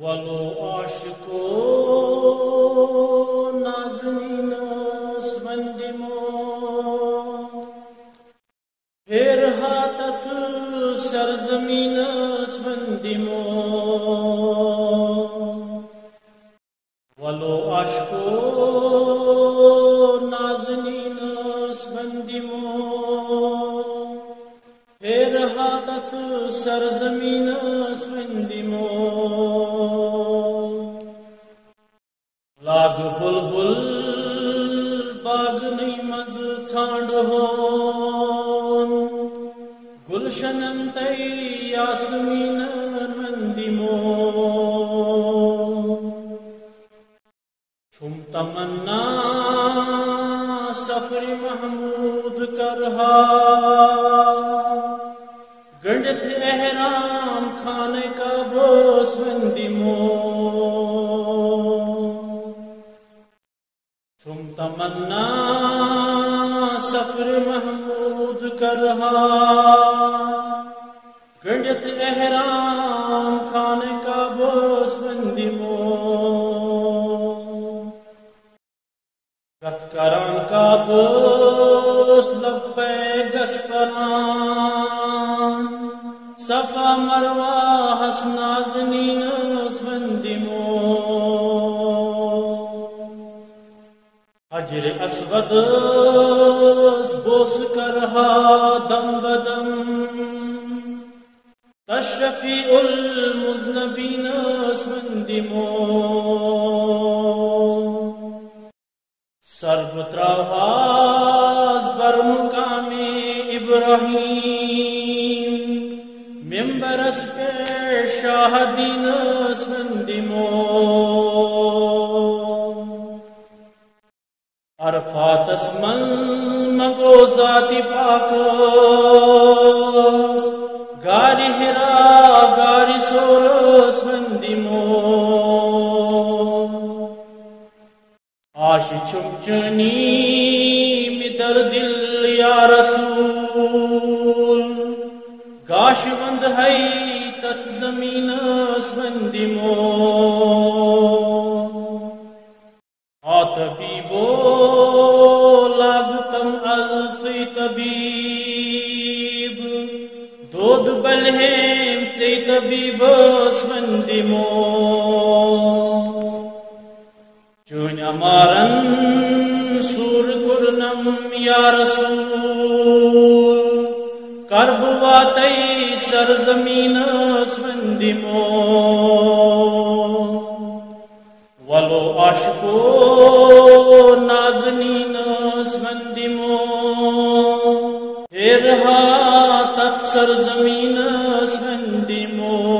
ولو عاشقون نازنین اسمندمون هرهاتت سرزمین اسمندمون ولو عاشقون نازنین اسمندمون هرهاتت سرزمین اسمندمون مز ژھانڈ ہون۔ گلشنن تی یاسمین مندمو چھم تمنا سفر محمود کرہا گنڈت احرام کھانے کا بوس بندمو چھم تمنا سفر محمود کرہا گنڈت احرام کھانے کا بوس بندمو کت کران کا بوس لبے گسپران صفا مروا حسنا زنین سوندمو حجر اسود بوس کرہا دم بدم۔ تشفیع المذنبین سوندمو سرب تراواز بر مقام ابراہیم۔ ممبرس پہ شاہدین سندمو عرفات اسمن مگو ذاتی پاک گاری ہرا، گاری سور سندمو آش چمچنی مدر دل یا رسول۔ گاش بند ہے تت زمین سوندمو آتبیبو لاگتم دود بلہم سی طبیب سوندمو چون امارن سور کرنم یا رسول کرب واتی سرزمین سوندمو ولو عاشقو نازنین سوندمو پھر سرزمین اسفندی مو